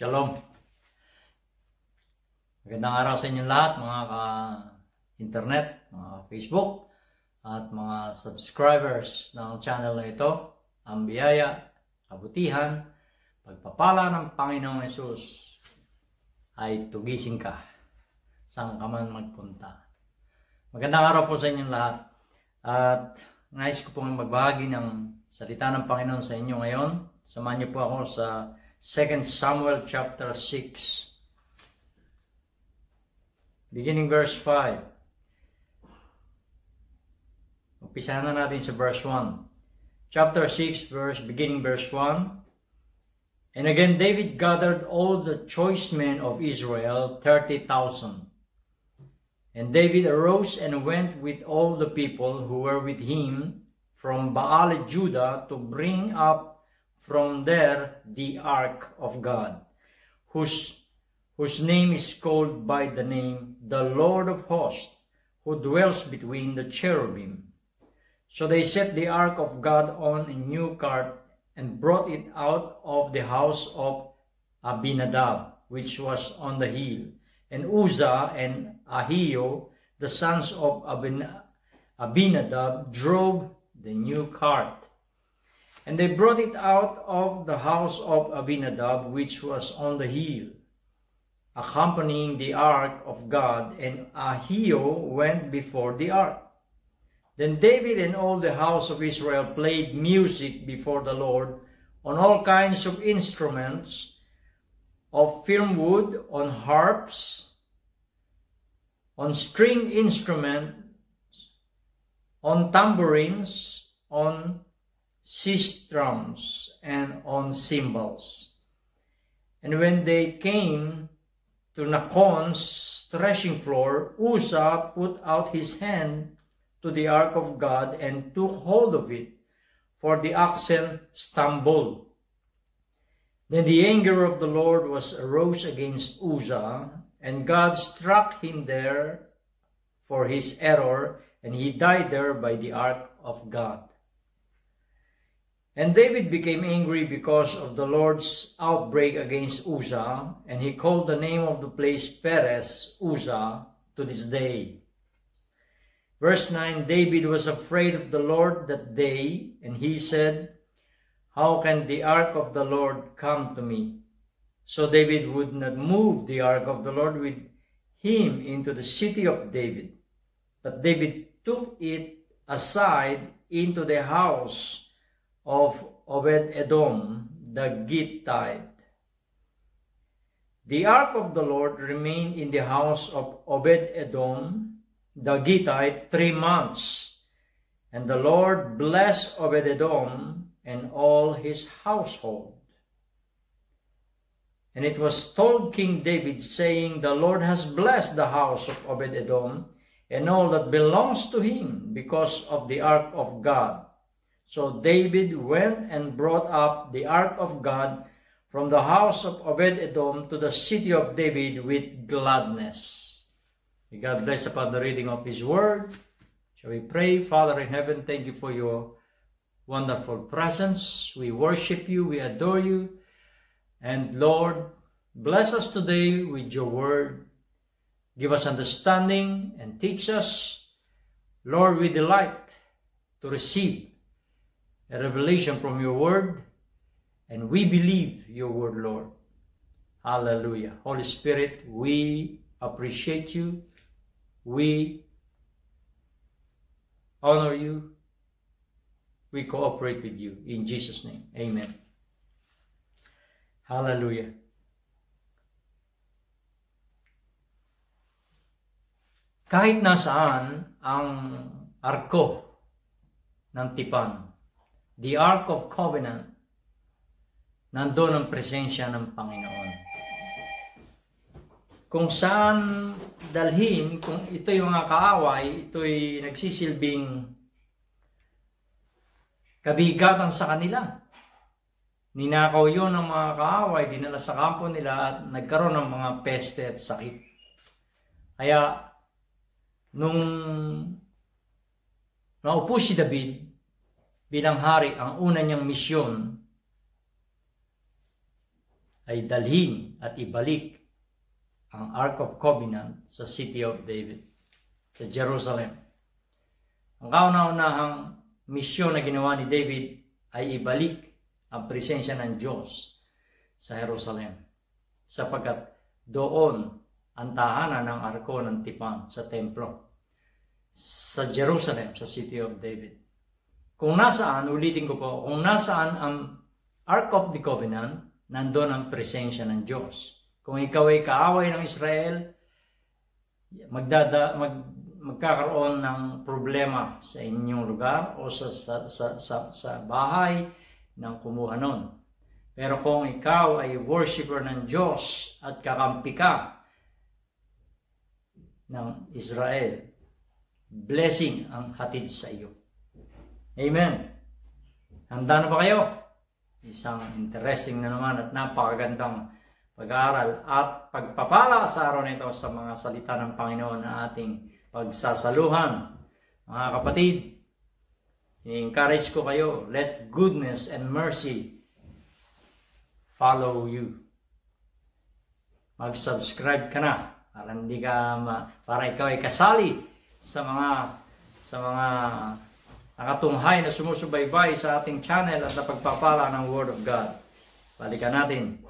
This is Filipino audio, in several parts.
Shalom. Magandang araw sa inyong lahat, mga ka-internet, mga Facebook, at mga subscribers ng channel na ito. Ang biyaya, kabutihan, pagpapala ng Panginoong Yesus ay tugising ka saan ka man magpunta. Magandang araw po sa inyong lahat. At nais ko pong magbahagi ng salita ng Panginoon sa inyo ngayon. Samahan niyo po ako sa 2 Samuel chapter 6. Beginning verse 5. Umpisahan na natin sa verse 1. Chapter 6, verse, beginning verse 1. And again David gathered all the choice men of Israel, 30,000. And David arose and went with all the people who were with him from Baal Judah to bring up from there the ark of God, whose whose name is called by the name the Lord of hosts, who dwells between the cherubim. So they set the ark of God on a new cart and brought it out of the house of Abinadab, which was on the hill. And Uzzah and Ahio, the sons of Abin Abinadab, drove the new cart. And they brought it out of the house of Abinadab, which was on the hill accompanying the ark of God, and Ahio went before the ark. Then David and all the house of Israel played music before the Lord on all kinds of instruments of firm wood, on harps, on string instruments, on tambourines, on sistrums, and on cymbals. And when they came to Nacon's threshing floor, Uzzah put out his hand to the ark of God and took hold of it, for the oxen stumbled. Then the anger of the Lord was arose against Uzzah, and God struck him there for his error, and he died there by the ark of God. And David became angry because of the Lord's outbreak against Uzzah, and he called the name of the place Perez Uzzah to this day. Verse 9 David was afraid of the Lord that day, and he said, How can the ark of the Lord come to me? So David would not move the ark of the Lord with him into the city of David. But David took it aside into the house of Obed Edom the Gittite. The ark of the Lord remained in the house of Obed Edom the Gittite three months, and the Lord blessed Obed Edom and all his household. And it was told King David, saying, The Lord has blessed the house of Obed Edom and all that belongs to him because of the ark of God. So David went and brought up the ark of God from the house of Obed Edom to the city of David with gladness. May God bless upon the reading of His word. Shall we pray? Father in heaven, thank you for your wonderful presence. We worship you, we adore you. And Lord, bless us today with your word. Give us understanding and teach us. Lord, we delight to receive a revelation from your word, and we believe your word, Lord. Hallelujah. Holy Spirit, we appreciate you. We honor you. We cooperate with you. In Jesus' name, amen. Hallelujah. Kahit nasaan ang arko ng tipan, the Ark of Covenant, nandun ang presensya ng Panginoon. Kung saan dalhin, kung ito'y mga kaaway, ito'y nagsisilbing kabigatan sa kanila. Ninakaw yon ng mga kaaway, dinala sa kampo nila at nagkaroon ng mga peste at sakit. Kaya, nung naupo si David bilang hari, ang una niyang misyon ay dalhin at ibalik ang Ark of Covenant sa City of David, sa Jerusalem. Ang kauna-unahang misyon na ginawa ni David ay ibalik ang presensya ng Diyos sa Jerusalem sapagkat doon ang tahanan ng arko ng tipan sa templo sa Jerusalem, sa City of David. Kung nasaan, ulitin ko po, kung nasaan ang Ark of the Covenant, nandun ang presensya ng Diyos. Kung ikaw ay kaaway ng Israel, magdada, mag, magkakaroon ng problema sa inyong lugar o sa, sa, sa, sa, sa bahay ng kumuha nun. Pero kung ikaw ay worshiper ng Diyos at kakampi ka ng Israel, blessing ang hatid sa iyo. Amen. Handa na ba kayo? Isang interesting na naman at napakagandang pag-aaral at pagpapala sa araw nito sa mga salita ng Panginoon na ating pagsasaluhan. Mga kapatid, i-encourage ko kayo, let goodness and mercy follow you. Mag-subscribe ka na para hindi ka ma, para ikaw ay kasali sa mga sa mga nakatunghay na sumusubaybay sa ating channel at napagpapala ng Word of God. Balikan natin.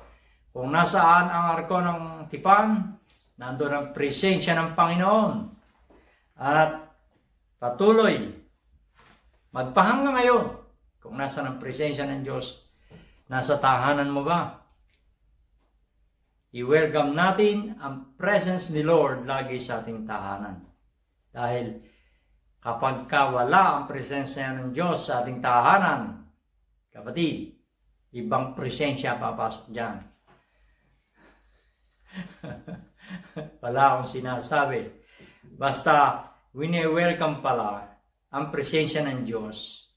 Kung nasaan ang arko ng tipan, nandoon ang presensya ng Panginoon. At patuloy, magpahanga ngayon kung nasa ang presensya ng Diyos, nasa tahanan mo ba? I-welcome natin ang presence ni Lord lagi sa ating tahanan. Dahil kapag ka wala ang presensya ng Diyos sa ating tahanan, kapatid, ibang presensya papasok dyan. Wala akong sinasabi. Basta, wini-welcome pala ang presensya ng Diyos.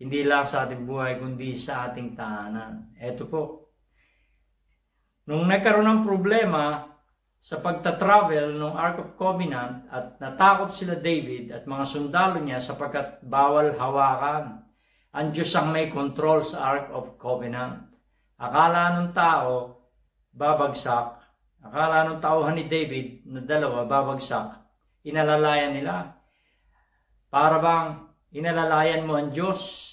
Hindi lang sa ating buhay, kundi sa ating tahanan. Ito po. Nung nagkaroon ng problema sa pagta-travel ng Ark of Covenant at natakot sila David at mga sundalo niya sapagkat bawal hawakan. Ang Diyos ang may control sa Ark of Covenant. Akala ng tao, babagsak Akala ng tauhan ni David na dalawa babagsak, inalalayan nila. Para bang inalalayan mo ang Diyos?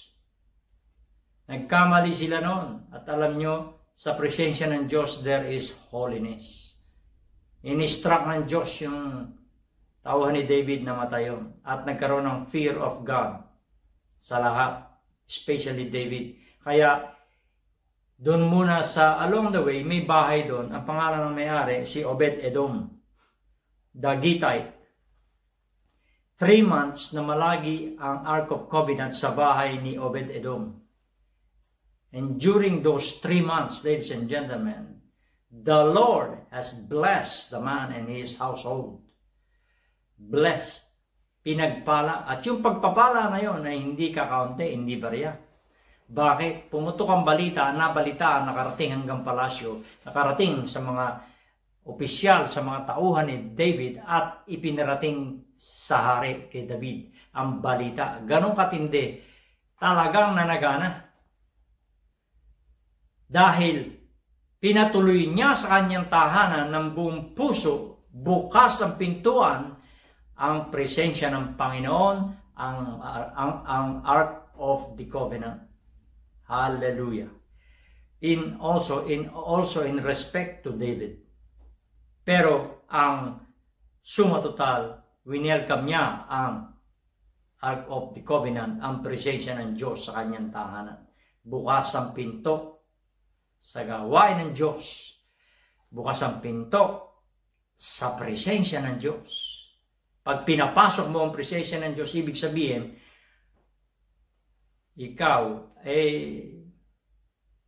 Nagkamali sila noon. At alam nyo, sa presensya ng Diyos, there is holiness. Inistruct ng Diyos yung tauhan ni David na matayon. At nagkaroon ng fear of God sa lahat, especially David. Kaya doon muna sa along the way, may bahay doon. Ang pangalan ng may-ari, si Obed Edom. Dagitite. Three months na malagi ang Ark of Covenant sa bahay ni Obed Edom. And during those three months, ladies and gentlemen, the Lord has blessed the man and his household. Blessed. Pinagpala. At yung pagpapala na yun ay hindi kakaunti, hindi bariya bakit? Pumutok ang balita, nabalitaan, nakarating hanggang palasyo, nakarating sa mga opisyal, sa mga tauhan ni David at ipinarating sa hari kay David ang balita. Ganon katindi, talagang nanagana. Dahil pinatuloy niya sa kanyang tahanan ng buong puso, bukas ang pintuan, ang presensya ng Panginoon, ang, ang, ang Ark of the Covenant. Hallelujah. In also in also in respect to David. Pero ang suma total, winelcome niya ang Ark of the Covenant, ang presensya ng Diyos sa kanyang tahanan. Bukas ang pinto sa gawain ng Diyos. Bukas ang pinto sa presensya ng Diyos. Pag pinapasok mo ang presensya ng Diyos, ibig sabihin, ikaw eh,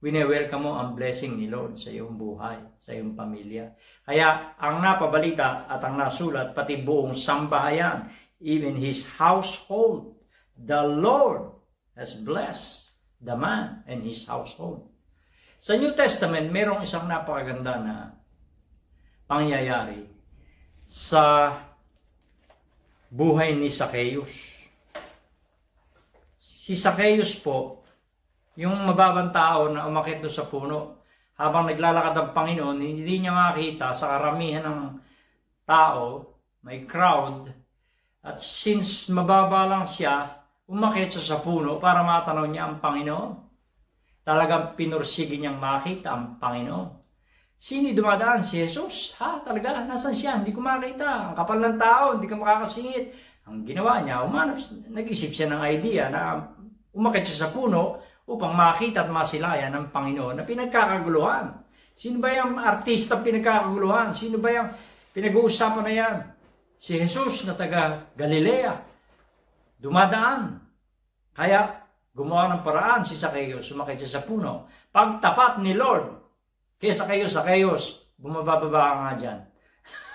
wine-welcome mo ang blessing ni Lord sa iyong buhay, sa iyong pamilya. Kaya ang napabalita at ang nasulat, pati buong sambahayan, even his household, the Lord has blessed the man and his household. Sa New Testament, mayroong isang napakaganda na pangyayari sa buhay ni Zacchaeus. Si Zacchaeus po, yung mababang tao na umakit doon sa puno habang naglalakad ang Panginoon, hindi niya makita sa karamihan ng tao, may crowd, at since mababa lang siya, umakit siya sa puno para matanaw niya ang Panginoon. Talagang pinursige niyang makita ang Panginoon. Sino dumadaan? Si Jesus. Ha? Talaga? Nasaan siya? Hindi ko makita. Ang kapal ng tao, hindi ka makakasingit. Ang ginawa niya, umanap, nag-isip siya ng idea na umakit siya sa puno upang makita at masilayan ng Panginoon na pinagkakaguluhan. Sino ba yung artista pinagkakaguluhan? Sino ba yung pinag-uusapan na yan? Si Jesus na taga Galilea. Dumadaan. Kaya gumawa ng paraan si Zacchaeus, sumakit siya sa puno. Pagtapat ni Lord, kaya Zacchaeus, Zacchaeus, bumababa ka nga dyan.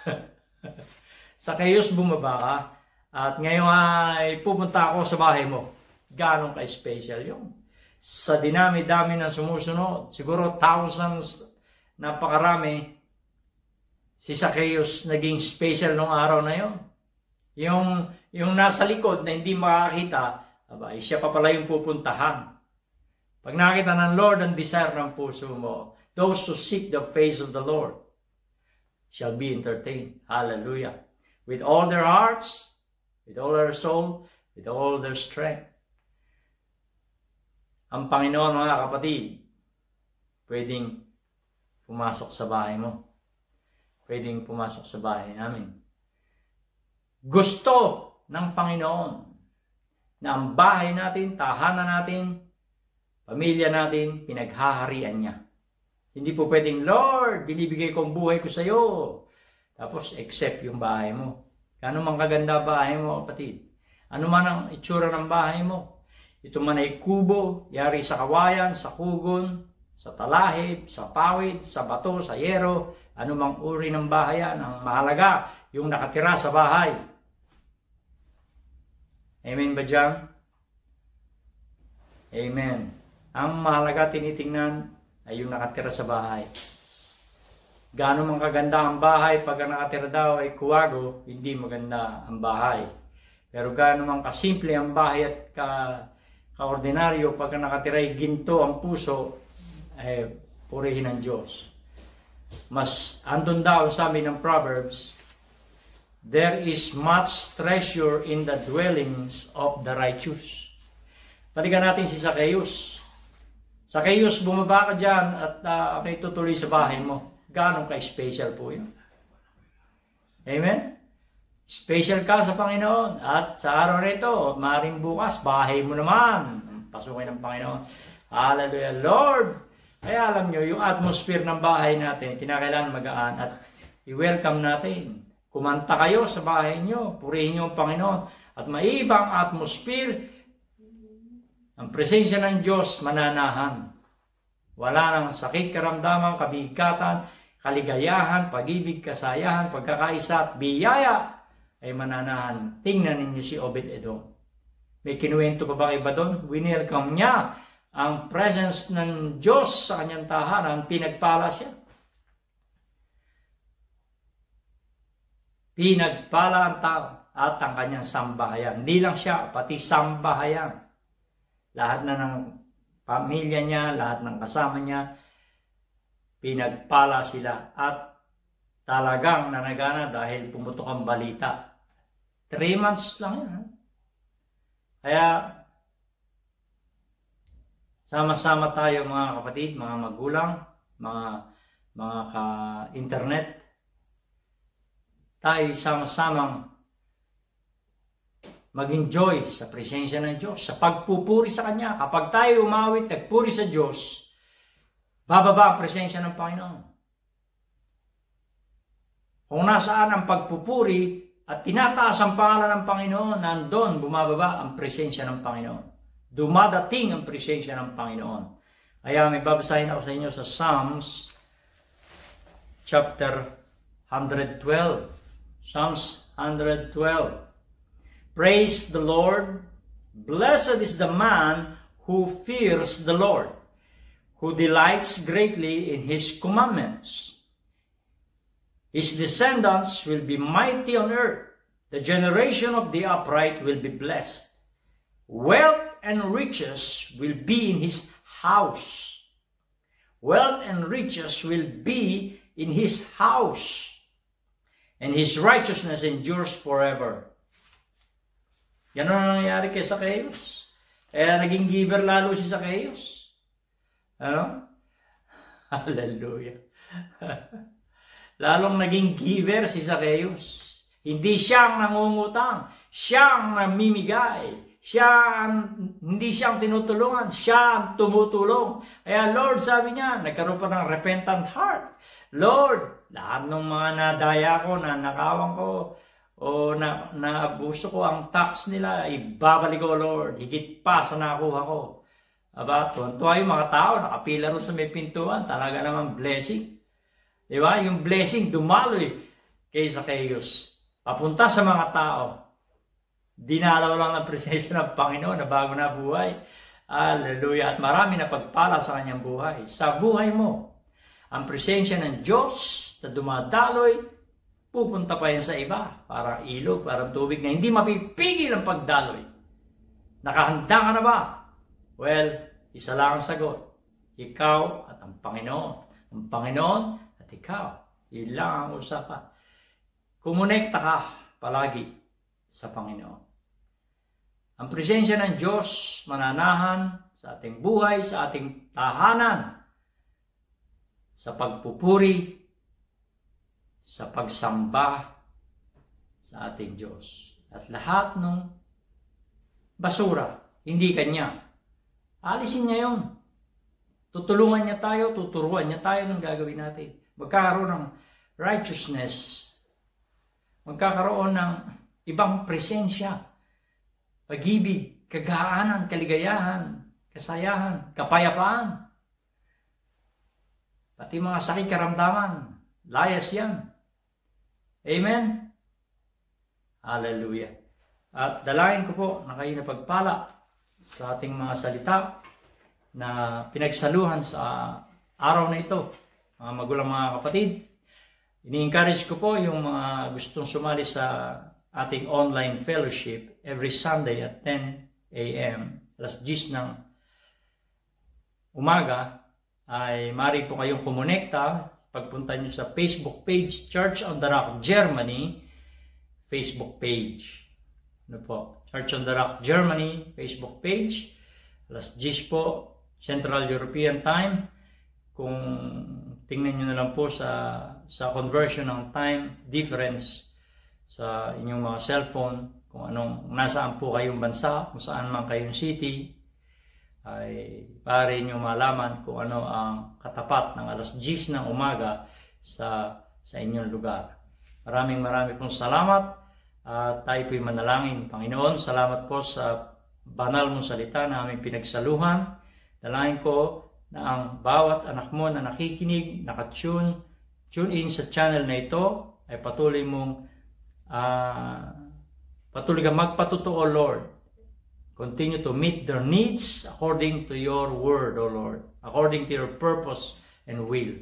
Zacchaeus, bumaba ka. At ngayon ay pupunta ako sa bahay mo. Ganong ka-special yung sa dinami-dami ng sumusunod, siguro thousands, napakarami, si Zacchaeus naging special nung araw na yon. Yung, yung nasa likod na hindi makakita, aba, siya pa pala yung pupuntahan. Pag nakita ng Lord ang desire ng puso mo, those who seek the face of the Lord shall be entertained. Hallelujah. With all their hearts, with all their soul, with all their strength. Ang Panginoon, mga kapatid, pwedeng pumasok sa bahay mo. Pwedeng pumasok sa bahay namin. Gusto ng Panginoon na ang bahay natin, tahanan natin, pamilya natin, pinaghaharian niya. Hindi po pwedeng, Lord, binibigay ko ang buhay ko sa iyo. Tapos, accept yung bahay mo. Ano man kaganda bahay mo, kapatid. Ano man ang itsura ng bahay mo. Ito man ay kubo, yari sa kawayan, sa kugon, sa talahib, sa pawid, sa bato, sa yero, anumang uri ng bahayan. Ang mahalaga, yung nakatira sa bahay. Amen ba dyan? Amen. Ang mahalaga tinitingnan ay yung nakatira sa bahay. Gaano man kaganda ang bahay pag ang nakatira daw ay kuwago, hindi maganda ang bahay. Pero gaano man kasimple ang bahay at ka kaordinaryo, pagka nakatiray ginto ang puso, eh, purihin ng Diyos. Mas andun daw sabi ng Proverbs, There is much treasure in the dwellings of the righteous. Balikan natin si Zacchaeus. Zacchaeus, bumaba ka dyan at uh, may tutuloy sa bahay mo. Ganon ka-special po yun. Amen? Special ka sa Panginoon. At sa araw nito, maring bukas, bahay mo naman. Pasukin ng Panginoon. Hallelujah. Lord, kaya alam nyo, yung atmosphere ng bahay natin, kinakailangan magaan at i-welcome natin. Kumanta kayo sa bahay nyo, purihin nyo ang Panginoon. At maibang atmosphere, ang presensya ng Diyos mananahan. Wala nang sakit, karamdaman, kabigatan, kaligayahan, pag-ibig, kasayahan, pagkakaisa at biyaya ay mananahan. Tingnan ninyo si Obed Edom. May kinuwento pa ba iba doon? Winelcome niya ang presence ng Diyos sa kanyang tahanan, pinagpala siya. Pinagpala ang tao at ang kanyang sambahayan. Hindi lang siya, pati sambahayan. Lahat na ng pamilya niya, lahat ng kasama niya, pinagpala sila at talagang nanagana dahil pumutok ang balita Three months lang yan. Kaya, sama-sama tayo mga kapatid, mga magulang, mga mga ka-internet. Tayo sama-samang mag-enjoy sa presensya ng Diyos, sa pagpupuri sa Kanya. Kapag tayo umawit, nagpuri sa Diyos, bababa ang presensya ng Panginoon. Kung nasaan ang pagpupuri, at tinataas ang pangalan ng Panginoon, nandun bumababa ang presensya ng Panginoon. Dumadating ang presensya ng Panginoon. Kaya may babasahin ako sa inyo sa Psalms chapter 112. Psalms 112. Praise the Lord. Blessed is the man who fears the Lord, who delights greatly in his commandments. His descendants will be mighty on earth. The generation of the upright will be blessed. Wealth and riches will be in his house. Wealth and riches will be in his house, and his righteousness endures forever. Yan ang nangyayari kay Zacchaeus. Kaya naging giver lalo si Zacchaeus. Ano? Hallelujah. Lalong naging giver si Zacchaeus. Hindi siyang nangungutang. Siyang namimigay. Siya ang, hindi siyang tinutulungan. Siya ang tumutulong. Kaya Lord, sabi niya, nagkaroon pa ng repentant heart. Lord, lahat ng mga nadaya ko, na nakawan ko, o na naabuso ko ang tax nila, ibabalik ko, Lord. Higit pa sa nakuha ko. Aba, tuwan-tuwa yung mga tao, nakapila rin sa may pintuan, talaga naman blessing. Di? Yung blessing dumaloy kay Zacchaeus. Papunta sa mga tao. Dinalaw lang ng presensya ng Panginoon na bago na buhay. Hallelujah. At marami na pagpala sa kanyang buhay. Sa buhay mo, ang presensya ng Diyos na dumadaloy pupunta pa yan sa iba. Parang ilog, parang tubig na hindi mapipigil ang pagdaloy. Nakahanda ka na ba? Well, isa lang ang sagot. Ikaw at ang Panginoon. Ang Panginoon at ikaw. Yun lang ang usapan. Kumonekta ka palagi sa Panginoon. Ang presensya ng Diyos mananahan sa ating buhay, sa ating tahanan, sa pagpupuri, sa pagsamba sa ating Diyos. At lahat ng basura, hindi Kanya. Alisin niya yun. Tutulungan niya tayo, tuturuan niya tayo ng gagawin natin. Magkakaroon ng righteousness. Magkakaroon ng ibang presensya. Pag-ibig, kagaanan, kaligayahan, kasayahan, kapayapaan. Pati mga sakit karamdaman, layas yan. Amen? Hallelujah. At dalangin ko po na kayo napagpala sa ating mga salita na pinagsaluhan sa araw na ito, mga magulang mga kapatid. Ini-encourage ko po yung mga gustong sumali sa ating online fellowship every Sunday at 10 a.m. alas 10 ng umaga ay mari po kayong kumonekta pagpunta nyo sa Facebook page Church on the Rock Germany Facebook page. Ano po? Church on the Rock Germany Facebook page. Alas 10 po Central European Time. Kung tingnan nyo na lang po sa sa conversion ng time difference sa inyong mga cellphone, kung anong nasaan po kayong bansa, kung saan man kayong city, ay pare nyo malaman kung ano ang katapat ng alas 10 ng umaga sa, sa inyong lugar. Maraming maraming pong salamat at tayo po'y manalangin. Panginoon, salamat po sa banal mong salita na aming pinagsaluhan. Dalangin ko na ang bawat anak mo na nakikinig, nakatune, tune in sa channel na ito ay patuloy mong uh, patuloy kang magpatotoo, Lord Continue to meet their needs according to your word, O Lord, according to your purpose and will.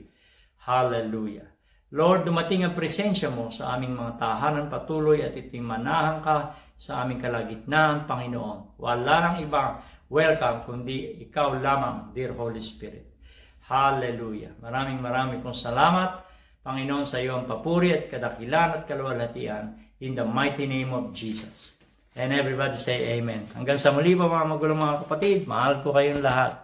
Hallelujah. Lord, dumating ang presensya mo sa aming mga tahanan patuloy at ito'y manahan ka sa aming kalagitnaan, Panginoon. Wala nang ibang welcome kundi ikaw lamang, dear Holy Spirit. Hallelujah. Maraming maraming pong salamat, Panginoon, sa iyo ang papuri at kadakilan at kaluwalhatian in the mighty name of Jesus. And everybody say amen. Hanggang sa muli pa mga magulang mga kapatid, mahal ko kayong lahat.